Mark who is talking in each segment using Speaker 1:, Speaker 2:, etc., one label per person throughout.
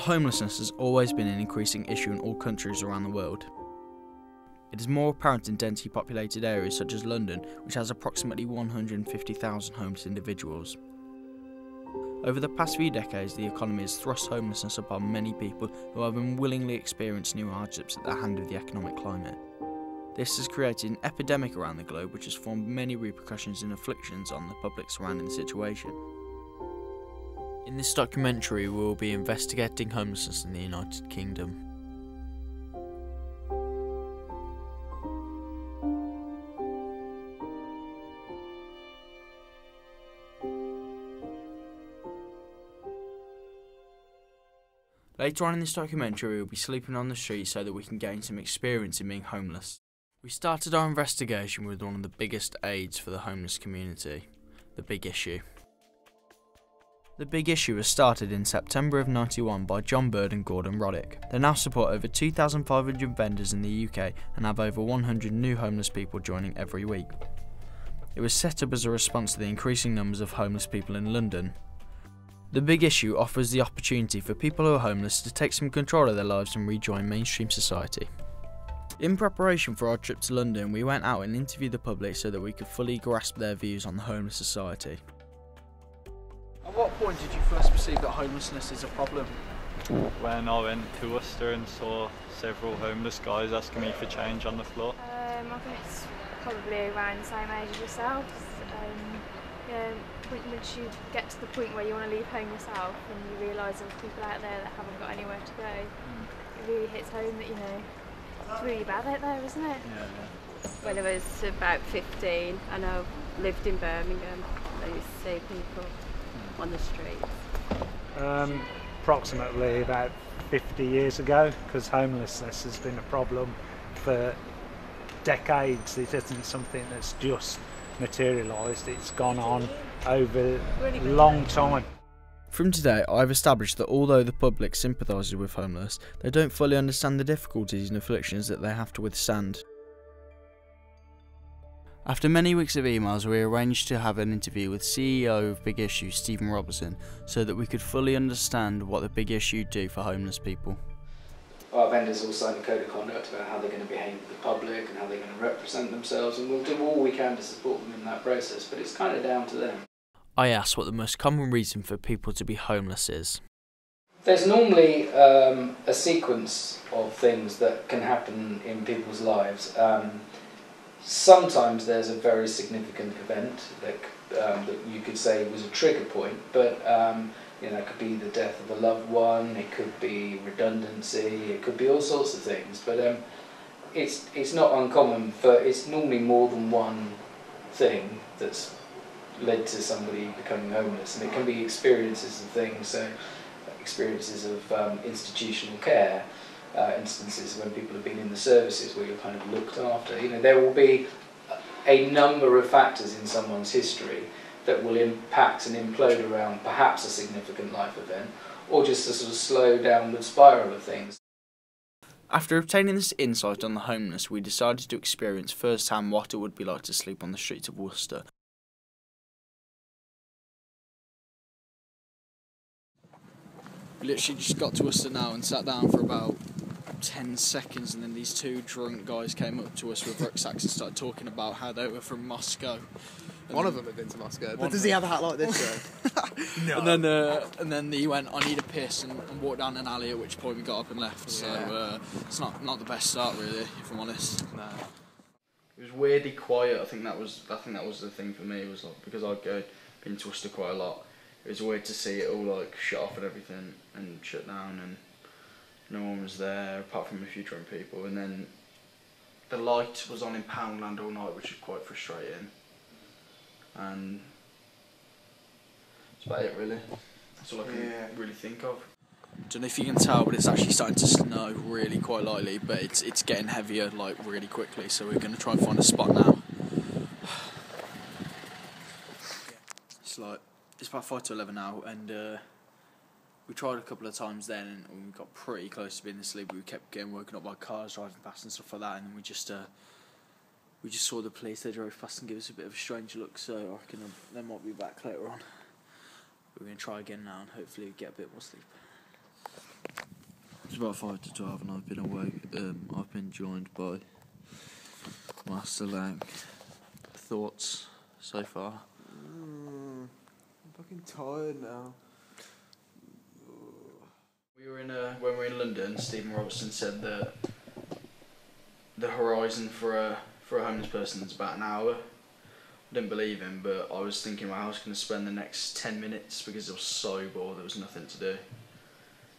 Speaker 1: Homelessness has always been an increasing issue in all countries around the world. It is more apparent in densely populated areas such as London, which has approximately 150,000 homeless individuals. Over the past few decades, the economy has thrust homelessness upon many people who have unwillingly experienced new hardships at the hand of the economic climate. This has created an epidemic around the globe which has formed many repercussions and afflictions on the public surrounding the situation. In this documentary, we will be investigating homelessness in the United Kingdom. Later on in this documentary, we will be sleeping on the street so that we can gain some experience in being homeless. We started our investigation with one of the biggest aids for the homeless community the Big Issue. The Big Issue was started in September of 91 by John Bird and Gordon Roddick. They now support over 2,500 vendors in the UK and have over 100 new homeless people joining every week. It was set up as a response to the increasing numbers of homeless people in London, the big issue offers the opportunity for people who are homeless to take some control of their lives and rejoin mainstream society. In preparation for our trip to London, we went out and interviewed the public so that we could fully grasp their views on the homeless society. At what point did you first perceive that homelessness is a problem?
Speaker 2: When I went to Worcester and saw several homeless guys asking me for change on the floor.
Speaker 3: Um, I guess probably around the same age as yourself. Um, yeah, once you get to the point where you want to leave home yourself and you realise there's people out there that haven't got anywhere to go, mm. it really hits home that, you know, it's really bad out there, isn't it?
Speaker 2: Yeah, yeah.
Speaker 4: When I was about 15 and I lived in Birmingham, I used to see people. On the streets.
Speaker 5: Um, approximately about 50 years ago, because homelessness has been a problem for decades. It isn't something that's just materialised, it's gone on over a long time.
Speaker 1: From today, I've established that although the public sympathises with homeless, they don't fully understand the difficulties and afflictions that they have to withstand. After many weeks of emails, we arranged to have an interview with CEO of Big Issue, Stephen Robertson, so that we could fully understand what the Big Issue do for homeless people
Speaker 6: our vendors all sign a code of conduct about how they're going to behave with the public and how they're going to represent themselves, and we'll do all we can to support them in that process, but it's kind of down to them.
Speaker 1: I asked what the most common reason for people to be homeless is.
Speaker 6: There's normally um, a sequence of things that can happen in people's lives. Um, sometimes there's a very significant event that, um, that you could say was a trigger point, but um, you know, it could be the death of a loved one, it could be redundancy, it could be all sorts of things. But um, it's it's not uncommon for it's normally more than one thing that's led to somebody becoming homeless, and it can be experiences of things. So experiences of um, institutional care, uh, instances when people have been in the services where you're kind of looked after. You know, there will be a number of factors in someone's history that will impact and implode around perhaps a significant life event, or just a sort of slow downward spiral of things.
Speaker 1: After obtaining this insight on the homeless, we decided to experience firsthand what it would be like to sleep on the streets of Worcester. We literally just got to Worcester now and sat down for about 10 seconds, and then these two drunk guys came up to us with rucksacks and started talking about how they were from Moscow.
Speaker 7: And one of them had been to Moscow. But does he have a hat like this?
Speaker 1: no. And then, uh, and then he went, "I need a piss," and, and, walked down an alley. At which point we got up and left. So uh, it's not not the best start, really, if I'm honest. No. It was weirdly quiet. I think that was I think that was the thing for me. It was like because I'd go been to Worcester quite a lot. It was weird to see it all like shut off and everything and shut down and no one was there apart from a few drunk people. And then the light was on in Poundland all night, which is quite frustrating and that's about it really. That's all I can yeah. really think of. I Don't know if you can tell, but it's actually starting to snow really quite lightly, but it's it's getting heavier like really quickly. So we're going to try and find a spot now. It's like it's about five to eleven now, and uh, we tried a couple of times then, and we got pretty close to being asleep. We kept getting woken up by cars driving past and stuff like that, and then we just. Uh, we just saw the police, they drove past and gave us a bit of a strange look, so I reckon they might be back later on. We're going to try again now and hopefully get a bit more sleep. It's about five to twelve, and I've been away. Um, I've been joined by Master Lang. Thoughts so far?
Speaker 7: Mm, I'm fucking tired now.
Speaker 1: We were in uh, when we were in London. Stephen Robertson said that the horizon for a for a homeless person is about an hour. I didn't believe him, but I was thinking well, I was going to spend the next ten minutes because I was so bored. There was nothing to do.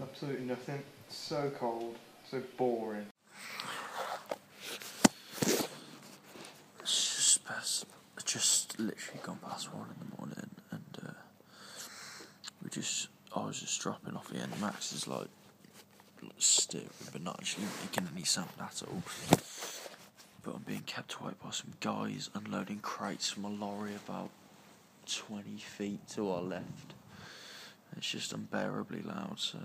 Speaker 7: Absolutely nothing. So cold. So boring.
Speaker 1: It's just past, just literally gone past one in the morning, and uh, we just, I was just dropping off again. Max is like staring, but not actually making any sound at all. But I'm being kept awake by some guys unloading crates from a lorry about 20 feet to our left. It's just unbearably loud, so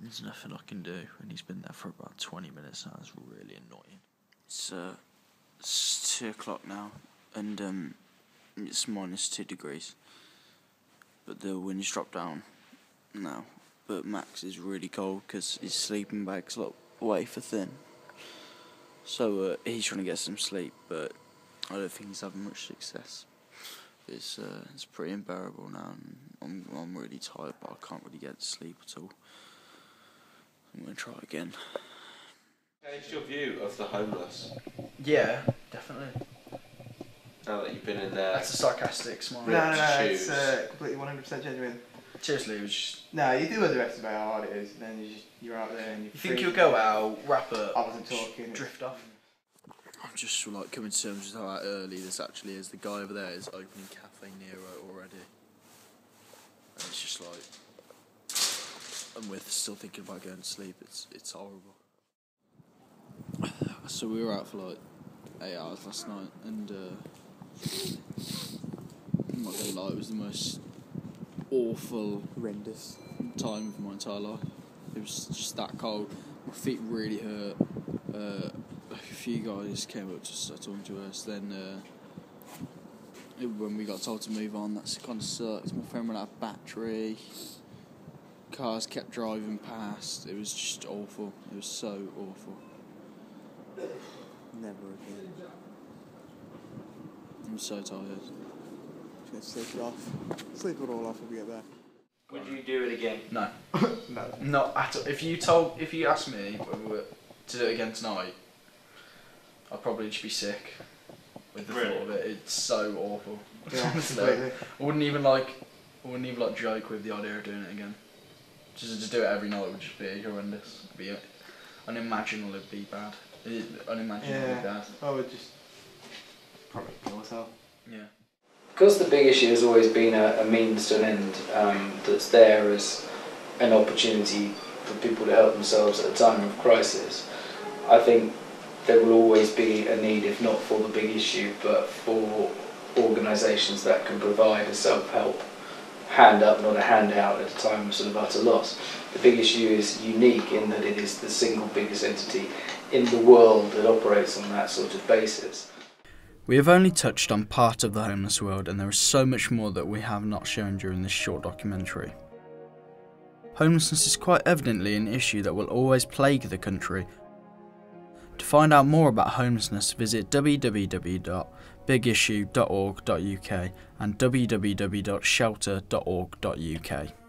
Speaker 1: there's nothing I can do. And he's been there for about 20 minutes now. It's really annoying. It's uh, it's two o'clock now, and um, it's minus two degrees. But the wind's dropped down now. But Max is really cold because his sleeping bag's like wafer thin. So uh, he's trying to get some sleep, but I don't think he's having much success. It's uh, it's pretty unbearable now, and I'm I'm really tired, but I can't really get to sleep at all. I'm gonna try again.
Speaker 8: Changed your view of the homeless
Speaker 1: Yeah, definitely.
Speaker 8: Now that you've been in there.
Speaker 1: That's a sarcastic smile.
Speaker 7: No, no, no, it's uh, completely 100% genuine.
Speaker 1: Seriously, it was just,
Speaker 7: No, you do underestimate how hard it is, and then you just, you're out there and you're
Speaker 1: you think you'll go out, wrap up,
Speaker 7: I wasn't talking.
Speaker 1: drift off. I'm just like coming to terms with how early this actually is. The guy over there is opening Caffè Nero already, and it's just like, and we're still thinking about going to sleep. It's it's horrible. So we were out for like eight hours last night, and uh, I'm not gonna lie, it was the most awful
Speaker 7: Horrendous.
Speaker 1: time of my entire life. It was just that cold. My feet really hurt. Uh, a few guys came up to start talking to us. Then uh, when we got told to move on, that's kind of sucked. My phone ran out of battery. Cars kept driving past. It was just awful. It was so awful.
Speaker 7: Never again.
Speaker 1: I'm so tired.
Speaker 7: Just gonna sleep it off. Sleep it all off when we get back.
Speaker 8: Would you do it again?
Speaker 1: No,
Speaker 7: No.
Speaker 1: not at all. If you told, if you asked me whether we were to do it again tonight, I'd probably just be sick with the
Speaker 8: Really?
Speaker 1: thought of it. It's so awful.
Speaker 7: Yeah,
Speaker 1: Honestly.
Speaker 7: completely.
Speaker 1: I wouldn't even like, I wouldn't even like joke with the idea of doing it again. Just to do it every night would just be horrendous. It'd be uh, unimaginably be bad. It, unimaginably
Speaker 7: Yeah.
Speaker 1: bad.
Speaker 7: I would just probably kill myself.
Speaker 1: Yeah.
Speaker 6: because the big issue has always been a, a means to an end um, that's there as an opportunity for people to help themselves at a time of crisis. I think there will always be a need, if not for the big issue, but for organisations that can provide a self-help hand up, not a handout at a time of sort of utter loss. The big issue is unique in that it is the single biggest entity in the world that operates on that sort of basis.
Speaker 1: We have only touched on part of the homeless world, and there is so much more that we have not shown during this short documentary. Homelessness is quite evidently an issue that will always plague the country. To find out more about homelessness, visit www.bigissue.org.uk and www.shelter.org.uk.